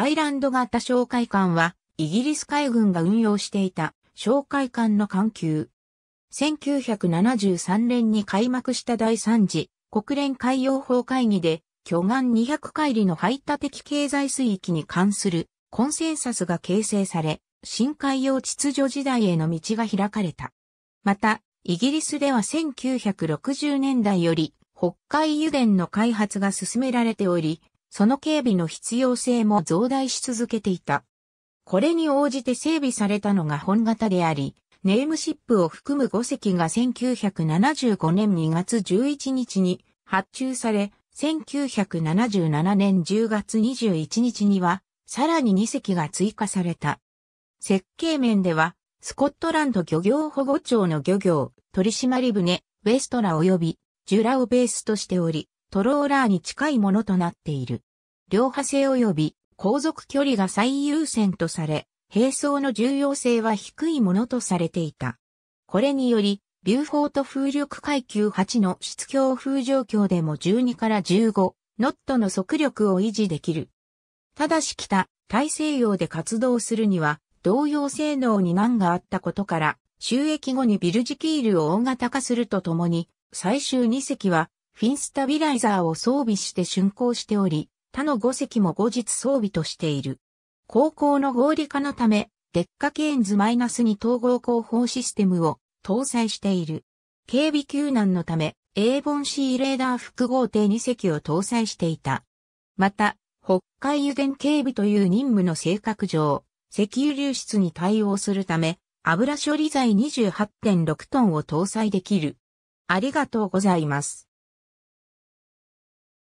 アイランド型哨戒艦は、イギリス海軍が運用していた哨戒艦の艦級。1973年に開幕した第3次国連海洋法会議で、巨岩200海里の排他的経済水域に関するコンセンサスが形成され、新海洋秩序時代への道が開かれた。また、イギリスでは1960年代より北海油田の開発が進められており、その警備の必要性も増大し続けていた。これに応じて整備されたのが本型であり、ネームシップを含む5隻が1975年2月11日に発注され、1977年10月21日には、さらに2隻が追加された。設計面では、スコットランド漁業保護庁の漁業、取締船、ウェストラ及び、ジュラをベースとしており、トローラーに近いものとなっている。両派性及び航続距離が最優先とされ、並走の重要性は低いものとされていた。これにより、ビューフォート風力階級8の出強風状況でも12から15ノットの速力を維持できる。ただし北、大西洋で活動するには、同様性能に難があったことから、収益後にビルジキールを大型化するとともに、最終2隻はフィンスタビライザーを装備して竣工しており、他の5隻も後日装備としている。高校の合理化のため、デッカケーンズ -2 統合広報システムを搭載している。警備救難のため、エーボン C レーダー複合艇2隻を搭載していた。また、北海油田警備という任務の性格上、石油流出に対応するため、油処理剤28.6トンを搭載できる。ありがとうございます。